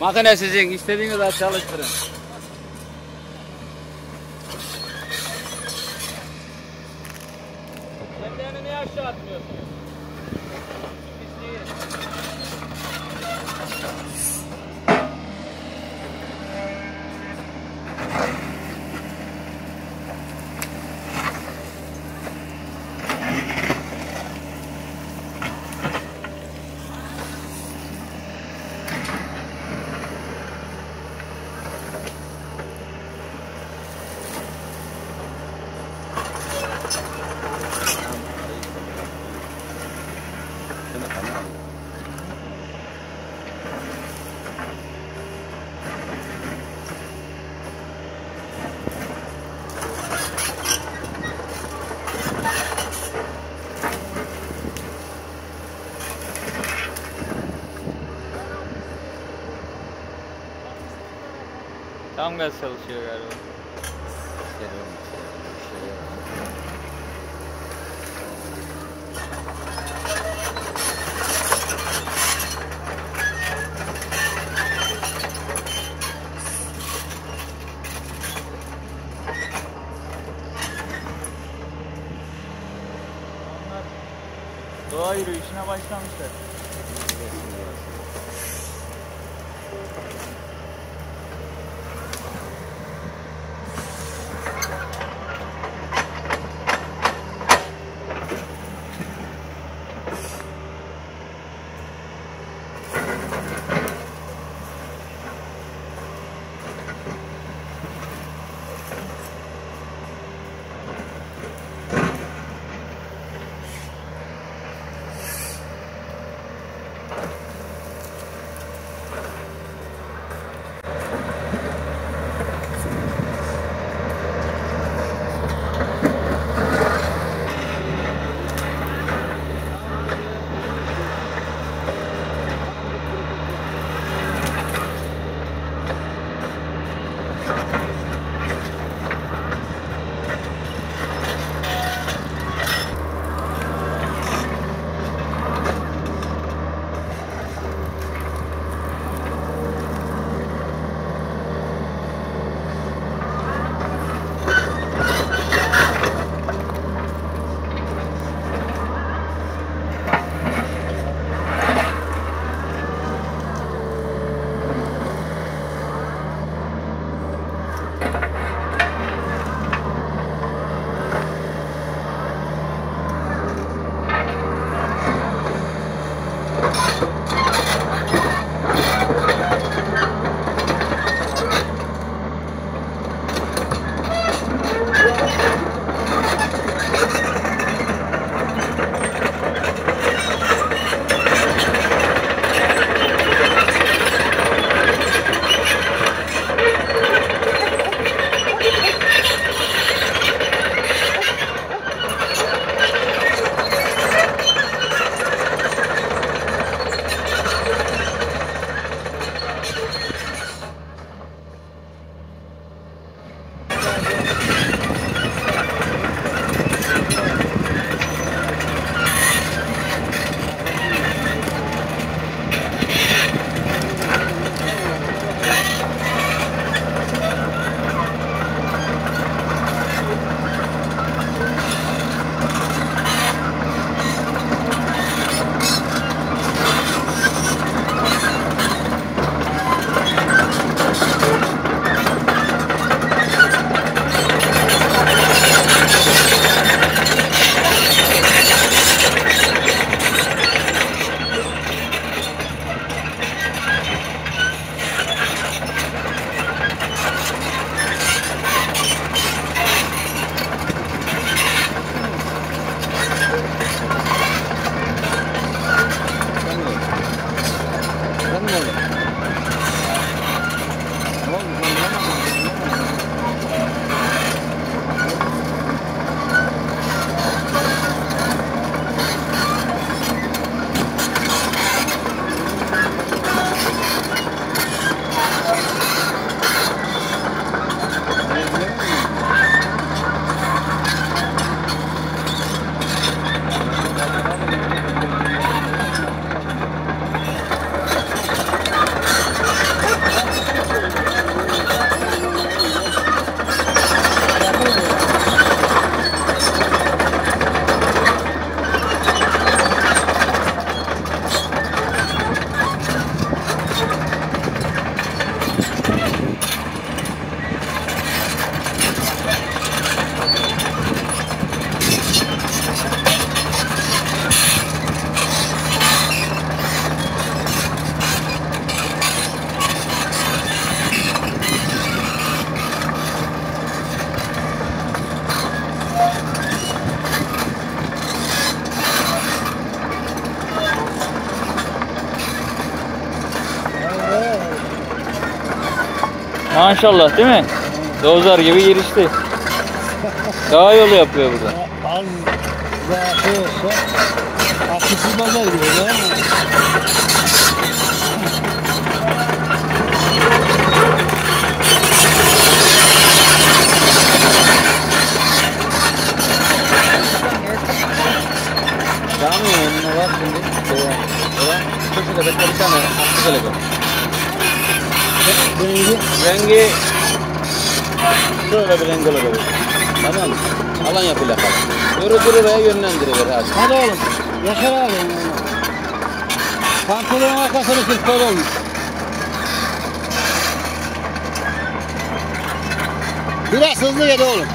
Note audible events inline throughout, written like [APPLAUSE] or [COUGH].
Makine sizin. istediğiniz kadar çalıştırın. Gaz çalışıyor galiba. Onlar doğa yürüyüşüne başlamışlar. Maşallah değil mi? Dozar gibi girişti. Daha yolu yapıyor burada. Az daha şey olsa akıtı bazar gibi değil mi? Önüne bak şimdi. Şeye. Oradan şu köpekte bir tane haklı kelebek. Rengi Rengi şöyle bir renk olabilir. Tamam? Alan yapıyla kalın. Yürü dur oraya yönlendiriver hadi. Hadi oğlum. Yaşar abi. Pantolonun arkasını kırpar olmuş. Biraz hızlı gel oğlum.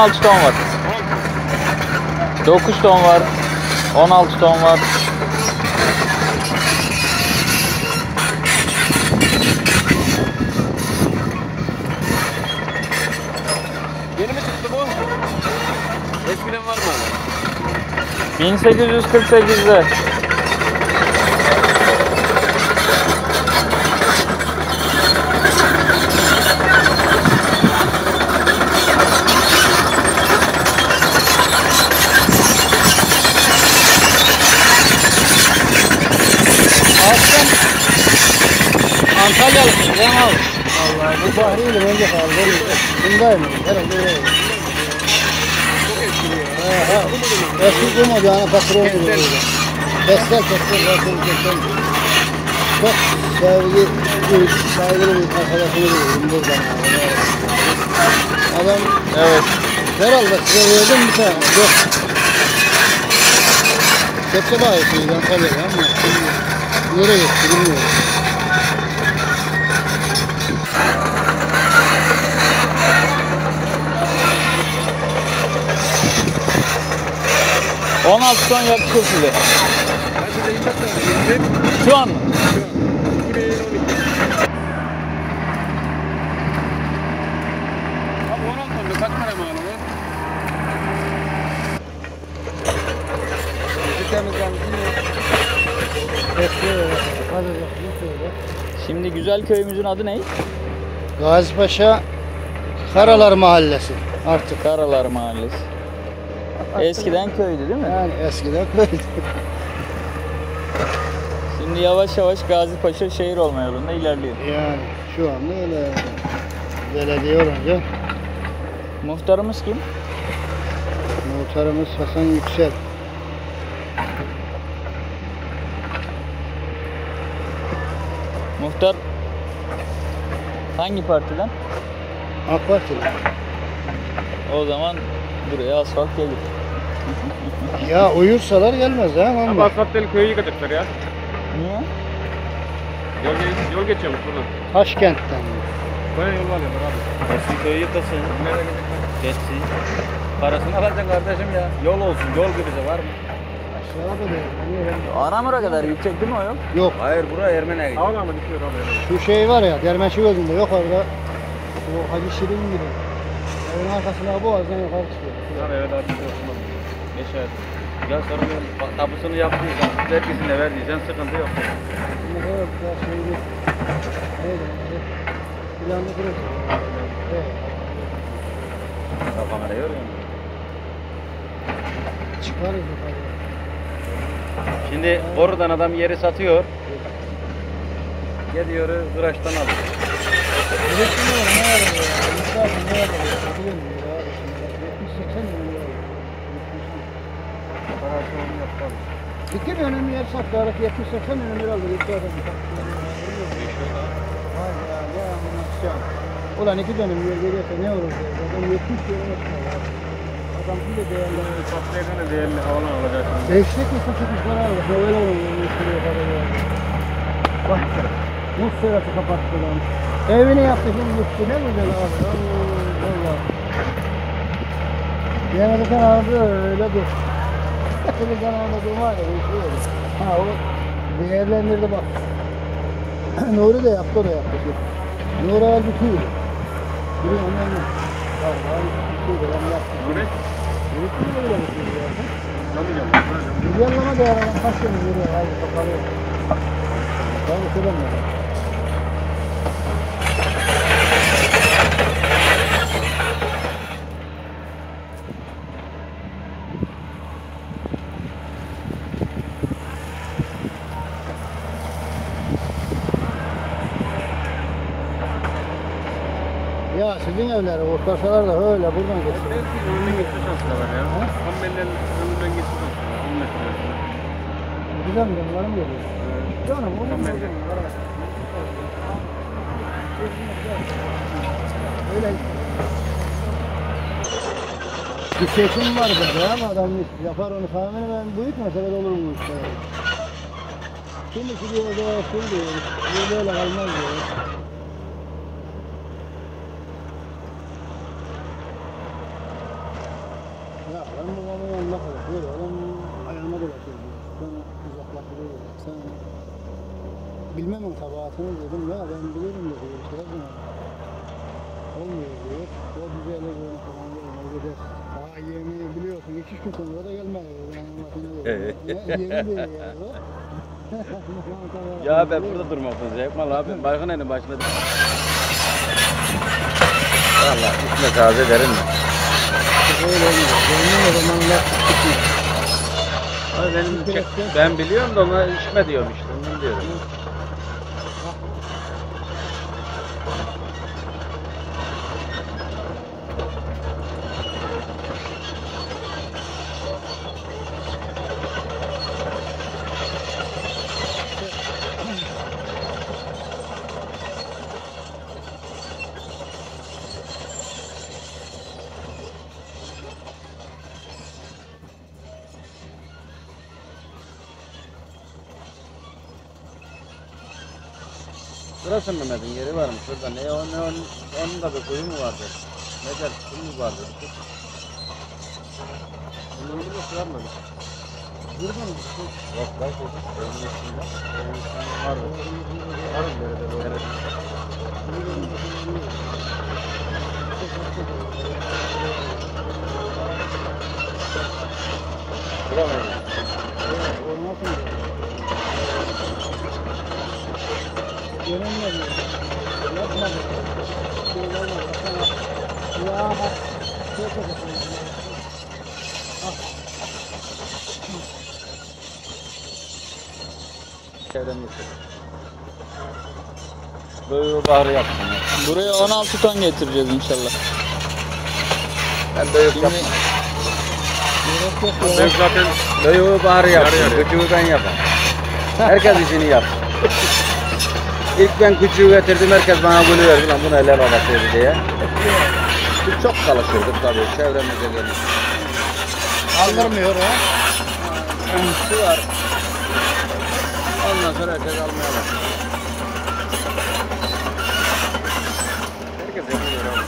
16 ton var. 9 ton var. 16 ton var. Yeni mi çıktı bu? Eskiden var mı? 1848'de. Antalyalı. Lan al. Allah bu Bahri'yle önce kaldı. Bundayım. Herhalde öyle. Eski kum ocağına patron gibi. Kestel kestel zaten kestel. Çok sevgi, saygılı bir arkadaşını biliyorum buradan. yani. Adam Evet. herhalde size verdim bir tane. Yok. Kepçe bağlısıydı Antalya'da ama nereye gitti bilmiyorum. 16 ton yakışır size. Şu an mı? Abi 16 tonlu kaç para mal olur? Şimdi güzel köyümüzün adı ne? Gazipaşa Karalar Mahallesi artık. Karalar Mahallesi. Eskiden köydü değil mi? Yani eskiden köydü. Şimdi yavaş yavaş Gazipaşa şehir olma yolunda ilerliyor. Yani şu anda öyle belediye olunca Muhtarımız kim? muhtarımız Hasan Yüksel. Muhtar hangi partiden? AK Partili. O zaman buraya asfalt gelir. Ya uyursalar gelmez ha ama. asfalt değil köyü yıkacaklar ya. Niye? Yol, ge- yol geçiyormuş buradan. Taşkent'ten. Böyle yol alıyorlar abi. Eski köyü yıkasın. Nereye gidecekler? Geçsin. Parasını alacaksın kardeşim ya. Yol olsun. Yol gibisi var mı? Aşağıda değil. niye? Anamur'a kadar yüksek değil mi o yol? Yok. Hayır buraya Ermeni'ye gidiyor. Hava mı düşüyor abi? Şu şey var ya Dermeçi gözünde yok orada. O Hacı Şirin gibi. Evin arkasına boğazdan yukarı çıkıyor. Abi evet abi. Geçer. Ya sonra benim tapusunu yaptıysan, vergisini verdiysen sıkıntı yok. Şimdi böyle bir şey bir neydi? Planlı kırık. Evet. Kafana yoruyor mu? Çıkarız yukarı. Şimdi borudan adam yeri satıyor. Gidiyor tıraştan alıyor. Üretmiyor ne yapıyor ya? Yükseldi ne yapıyor? Satılıyor mu ya? 70-80 milyon lira. Parası onu yapalım. Önemli yer sattılar. 70-80 milyon lira aldı. Yükseldi. Vay ya ne anlatacağım. Ulan iki dönüm yer geliyorsa ne olur. Adam 70 yere çıkıyor. Adam bir de değerleniyor. Tatlıya kadar değerli havalan alacaksın. Beşlik mi satış para aldı. Öyle olur. Üstüne kadar ya. Bak. Muz serası kapattı lan. Evini yaptı şimdi gitti. Ne güzel abi. Allah. Yemeğden abi öyle dur. Yemeğden anladığım var ya. şey olur. Ha o değerlendirdi bak. [CLEARS THROAT] Nuri de yaptı o da yaptı. Nuri aldı tüy. Biri onu. Vallahi bir şey de ben yaptım. Nuri? Nuri tüy de öyle bir şey ya. Tabii yapalım. Milyonlama değerli kaç yıl yürüyor abi kapalı. Ben söylemiyorum. Ya sizin evleri ortasalar da öyle buradan geçiyor. Belki önünden geçmiş aslında var ya. Tam bellerin önünden geçmiş aslında. 10 metre. Güzel mi? Bunları mı geliyor? Canım onu mu geliyor? Öyle. Bir seçim var burada ama adam yapar onu tahmini ben büyük mesele olur bu işte. Şimdi gidiyor da şey diyor, böyle kalmaz diyor. Ya ben bu babamın yanına kalkıyor, adam ayağıma dolaşıyor. Bana uzaklaştırıyor. Sen kabahatini dedim ya ben bilirim dedi. Şey yapma. Olmuyor diyor. O güzel böyle falan böyle gider. Daha yemeği biliyorsun. İki üç gün sonra da gelmez. Yani makine [LAUGHS] de. Evet. Ya, Yeni değil yani. Ya ben burada durmaktan zevk mal abi. Balkonun başında. Valla üstüne taze derim mi? Öyle olmuyor. Yemin o zamanlar Abi benim ben biliyorum da ona içme diyorum işte. Onu diyorum. Burası Mehmet'in yeri varmış orada. Ne o ne onun, onun da bir kuyu mu vardı? Ne der? Kuyu mu vardı? Bunun bir de var mı? Burada mı? Yok yok yok. Evin üstünde. Evin üstünde var mı? Var mı nerede? Nerede? Bura mı? Olmaz mı? Görünmüyor. Yapmadı. Şey olmadı. Ya bak. Şey yapacak. Çevremde Böyle baharı yapsın. ya. Buraya 16 ton getireceğiz inşallah. Ben böyle Şimdi Gerek yok ya. Ben zaten Dayı baharı yapsın. Küçüğü ben yapam. Herkes işini yap. İlk ben küçüğü getirdim. Herkes bana gülüyor. Lan bunu ele babasıydı diye. Biz çok çalışırdık tabii. Çevremizde gelin. Kaldırmıyor ha. Su var. Ondan sonra herkes almaya başladı. Herkes yapıyor abi.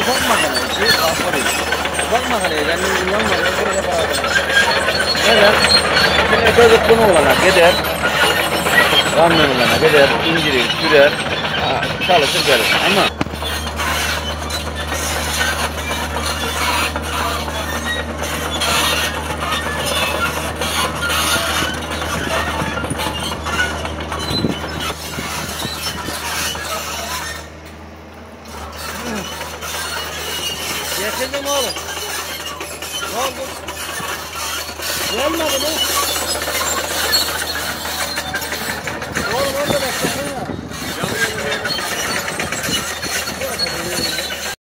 Ufak makine. Şey, aferin. Makine. Ben de kullanmadım. Buraya bağladım. Neden? Şimdi çocuk bunu olana gider. Rammen olana gider. indirir, sürer. Çalışır gelir. Ama